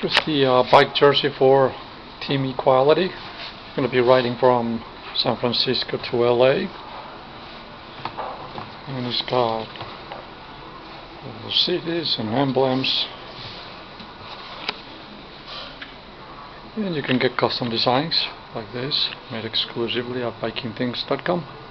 Here's the uh, bike jersey for Team Equality. I'm going to be riding from San Francisco to LA. And it's got the cities and emblems. And you can get custom designs like this made exclusively at bikingthings.com.